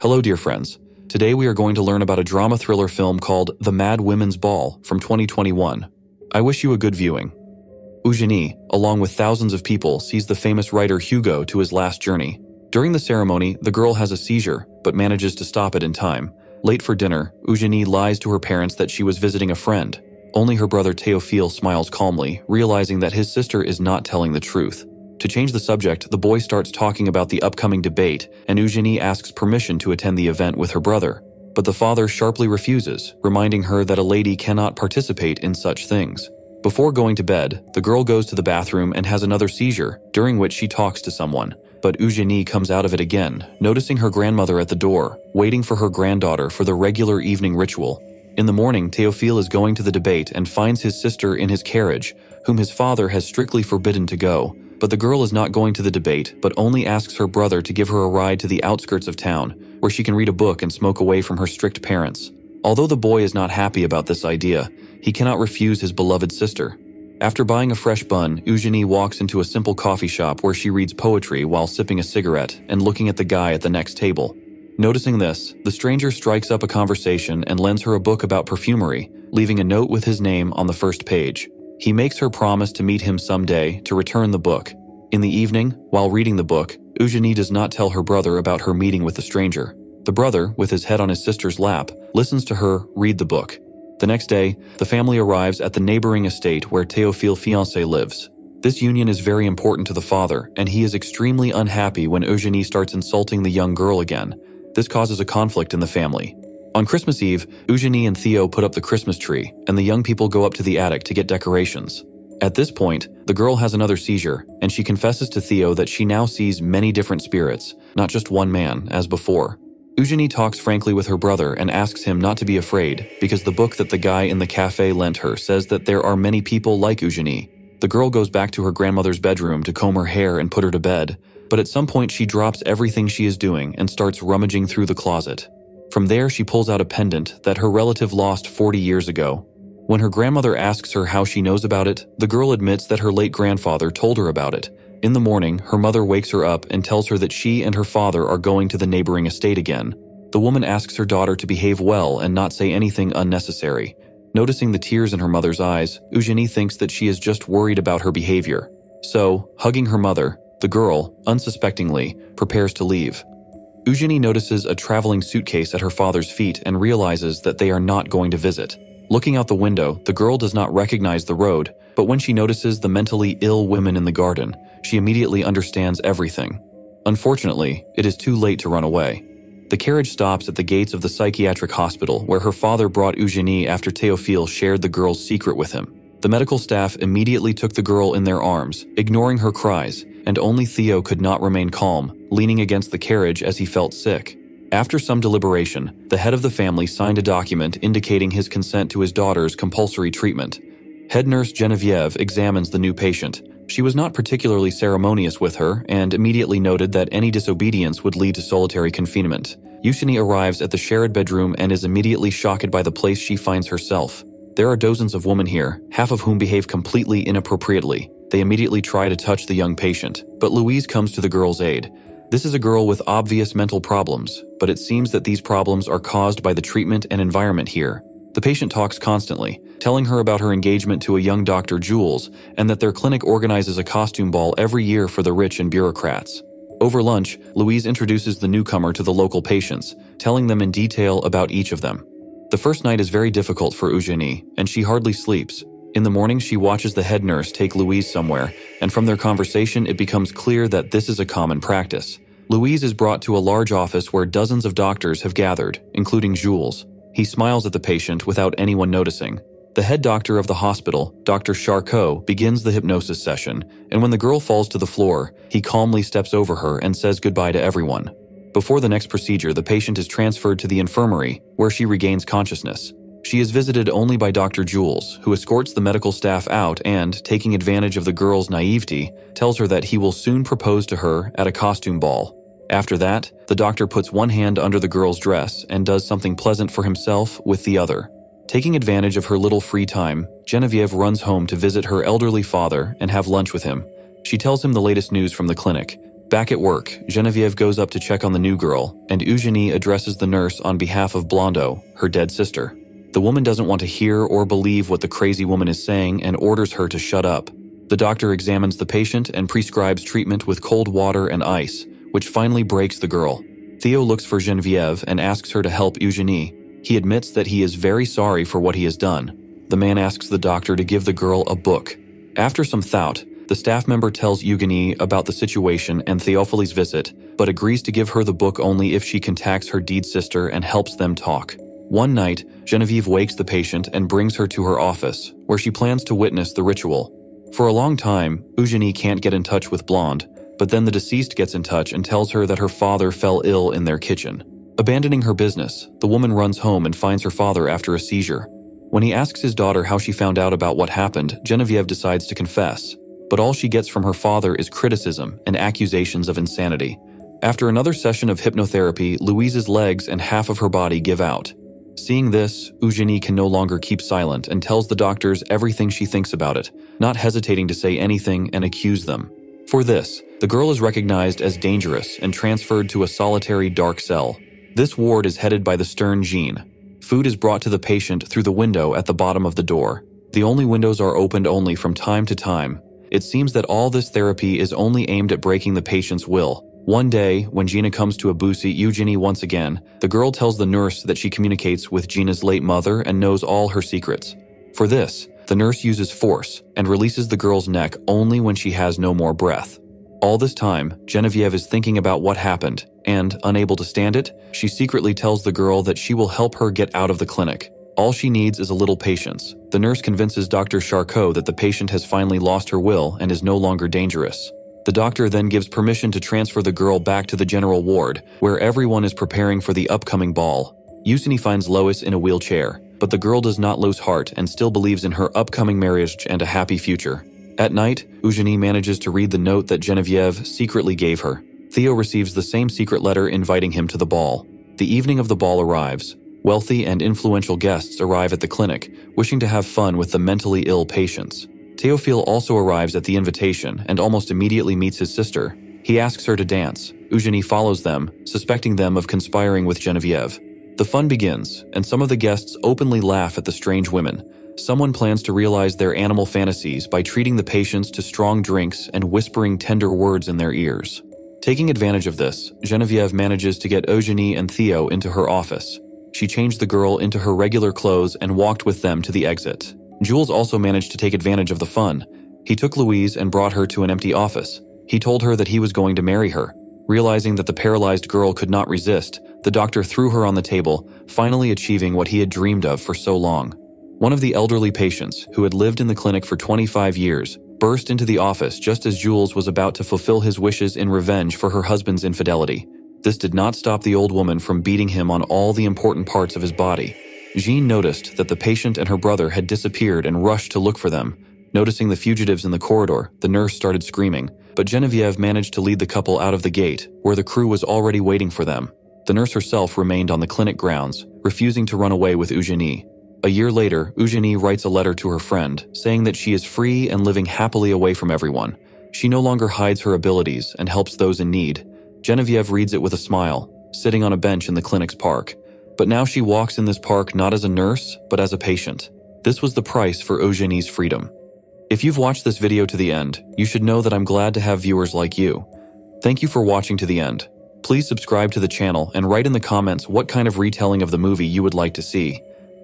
Hello, dear friends. Today we are going to learn about a drama thriller film called The Mad Women's Ball from 2021. I wish you a good viewing. Eugenie, along with thousands of people, sees the famous writer Hugo to his last journey. During the ceremony, the girl has a seizure, but manages to stop it in time. Late for dinner, Eugenie lies to her parents that she was visiting a friend. Only her brother Théophile smiles calmly, realizing that his sister is not telling the truth. To change the subject, the boy starts talking about the upcoming debate, and Eugenie asks permission to attend the event with her brother. But the father sharply refuses, reminding her that a lady cannot participate in such things. Before going to bed, the girl goes to the bathroom and has another seizure, during which she talks to someone. But Eugenie comes out of it again, noticing her grandmother at the door, waiting for her granddaughter for the regular evening ritual. In the morning, Théophile is going to the debate and finds his sister in his carriage, whom his father has strictly forbidden to go, but the girl is not going to the debate, but only asks her brother to give her a ride to the outskirts of town, where she can read a book and smoke away from her strict parents. Although the boy is not happy about this idea, he cannot refuse his beloved sister. After buying a fresh bun, Eugenie walks into a simple coffee shop where she reads poetry while sipping a cigarette and looking at the guy at the next table. Noticing this, the stranger strikes up a conversation and lends her a book about perfumery, leaving a note with his name on the first page. He makes her promise to meet him someday to return the book. In the evening, while reading the book, Eugenie does not tell her brother about her meeting with the stranger. The brother, with his head on his sister's lap, listens to her read the book. The next day, the family arrives at the neighboring estate where Théophile Fiancé lives. This union is very important to the father, and he is extremely unhappy when Eugenie starts insulting the young girl again. This causes a conflict in the family. On Christmas Eve, Eugenie and Theo put up the Christmas tree, and the young people go up to the attic to get decorations. At this point, the girl has another seizure, and she confesses to Theo that she now sees many different spirits, not just one man, as before. Eugenie talks frankly with her brother and asks him not to be afraid, because the book that the guy in the cafe lent her says that there are many people like Eugenie. The girl goes back to her grandmother's bedroom to comb her hair and put her to bed, but at some point she drops everything she is doing and starts rummaging through the closet. From there, she pulls out a pendant that her relative lost 40 years ago. When her grandmother asks her how she knows about it, the girl admits that her late grandfather told her about it. In the morning, her mother wakes her up and tells her that she and her father are going to the neighboring estate again. The woman asks her daughter to behave well and not say anything unnecessary. Noticing the tears in her mother's eyes, Eugenie thinks that she is just worried about her behavior. So, hugging her mother, the girl, unsuspectingly, prepares to leave. Eugenie notices a traveling suitcase at her father's feet and realizes that they are not going to visit. Looking out the window, the girl does not recognize the road, but when she notices the mentally ill women in the garden, she immediately understands everything. Unfortunately, it is too late to run away. The carriage stops at the gates of the psychiatric hospital where her father brought Eugenie after Théophile shared the girl's secret with him. The medical staff immediately took the girl in their arms, ignoring her cries, and only Theo could not remain calm, leaning against the carriage as he felt sick. After some deliberation, the head of the family signed a document indicating his consent to his daughter's compulsory treatment. Head nurse Genevieve examines the new patient. She was not particularly ceremonious with her and immediately noted that any disobedience would lead to solitary confinement. Eugenie arrives at the shared bedroom and is immediately shocked by the place she finds herself. There are dozens of women here, half of whom behave completely inappropriately. They immediately try to touch the young patient, but Louise comes to the girl's aid. This is a girl with obvious mental problems, but it seems that these problems are caused by the treatment and environment here. The patient talks constantly, telling her about her engagement to a young doctor, Jules, and that their clinic organizes a costume ball every year for the rich and bureaucrats. Over lunch, Louise introduces the newcomer to the local patients, telling them in detail about each of them. The first night is very difficult for Eugenie, and she hardly sleeps, in the morning, she watches the head nurse take Louise somewhere, and from their conversation, it becomes clear that this is a common practice. Louise is brought to a large office where dozens of doctors have gathered, including Jules. He smiles at the patient without anyone noticing. The head doctor of the hospital, Dr. Charcot, begins the hypnosis session, and when the girl falls to the floor, he calmly steps over her and says goodbye to everyone. Before the next procedure, the patient is transferred to the infirmary, where she regains consciousness. She is visited only by Dr. Jules, who escorts the medical staff out and, taking advantage of the girl's naivety, tells her that he will soon propose to her at a costume ball. After that, the doctor puts one hand under the girl's dress and does something pleasant for himself with the other. Taking advantage of her little free time, Genevieve runs home to visit her elderly father and have lunch with him. She tells him the latest news from the clinic. Back at work, Genevieve goes up to check on the new girl, and Eugenie addresses the nurse on behalf of Blondo, her dead sister. The woman doesn't want to hear or believe what the crazy woman is saying and orders her to shut up. The doctor examines the patient and prescribes treatment with cold water and ice, which finally breaks the girl. Theo looks for Genevieve and asks her to help Eugenie. He admits that he is very sorry for what he has done. The man asks the doctor to give the girl a book. After some thought, the staff member tells Eugenie about the situation and Theophile's visit, but agrees to give her the book only if she contacts her deed sister and helps them talk. One night, Genevieve wakes the patient and brings her to her office, where she plans to witness the ritual. For a long time, Eugenie can't get in touch with Blonde, but then the deceased gets in touch and tells her that her father fell ill in their kitchen. Abandoning her business, the woman runs home and finds her father after a seizure. When he asks his daughter how she found out about what happened, Genevieve decides to confess, but all she gets from her father is criticism and accusations of insanity. After another session of hypnotherapy, Louise's legs and half of her body give out. Seeing this, Eugenie can no longer keep silent and tells the doctors everything she thinks about it, not hesitating to say anything and accuse them. For this, the girl is recognized as dangerous and transferred to a solitary dark cell. This ward is headed by the stern Jean. Food is brought to the patient through the window at the bottom of the door. The only windows are opened only from time to time, it seems that all this therapy is only aimed at breaking the patient's will. One day, when Gina comes to Abusi Eugenie once again, the girl tells the nurse that she communicates with Gina's late mother and knows all her secrets. For this, the nurse uses force and releases the girl's neck only when she has no more breath. All this time, Genevieve is thinking about what happened, and, unable to stand it, she secretly tells the girl that she will help her get out of the clinic. All she needs is a little patience. The nurse convinces Dr. Charcot that the patient has finally lost her will and is no longer dangerous. The doctor then gives permission to transfer the girl back to the general ward, where everyone is preparing for the upcoming ball. Eugenie finds Louise in a wheelchair, but the girl does not lose heart and still believes in her upcoming marriage and a happy future. At night, Eugenie manages to read the note that Genevieve secretly gave her. Theo receives the same secret letter inviting him to the ball. The evening of the ball arrives. Wealthy and influential guests arrive at the clinic, wishing to have fun with the mentally ill patients. Theophile also arrives at the invitation and almost immediately meets his sister. He asks her to dance. Eugenie follows them, suspecting them of conspiring with Genevieve. The fun begins, and some of the guests openly laugh at the strange women. Someone plans to realize their animal fantasies by treating the patients to strong drinks and whispering tender words in their ears. Taking advantage of this, Genevieve manages to get Eugenie and Theo into her office. She changed the girl into her regular clothes and walked with them to the exit. Jules also managed to take advantage of the fun. He took Louise and brought her to an empty office. He told her that he was going to marry her. Realizing that the paralyzed girl could not resist, the doctor threw her on the table, finally achieving what he had dreamed of for so long. One of the elderly patients, who had lived in the clinic for 25 years, burst into the office just as Jules was about to fulfill his wishes in revenge for her husband's infidelity. This did not stop the old woman from beating him on all the important parts of his body. Jean noticed that the patient and her brother had disappeared and rushed to look for them. Noticing the fugitives in the corridor, the nurse started screaming, but Genevieve managed to lead the couple out of the gate, where the crew was already waiting for them. The nurse herself remained on the clinic grounds, refusing to run away with Eugenie. A year later, Eugenie writes a letter to her friend, saying that she is free and living happily away from everyone. She no longer hides her abilities and helps those in need. Genevieve reads it with a smile, sitting on a bench in the clinic's park. But now she walks in this park not as a nurse, but as a patient. This was the price for Eugenie's freedom. If you've watched this video to the end, you should know that I'm glad to have viewers like you. Thank you for watching to the end. Please subscribe to the channel and write in the comments what kind of retelling of the movie you would like to see.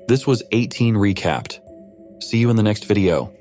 This was 18 Recapped. See you in the next video.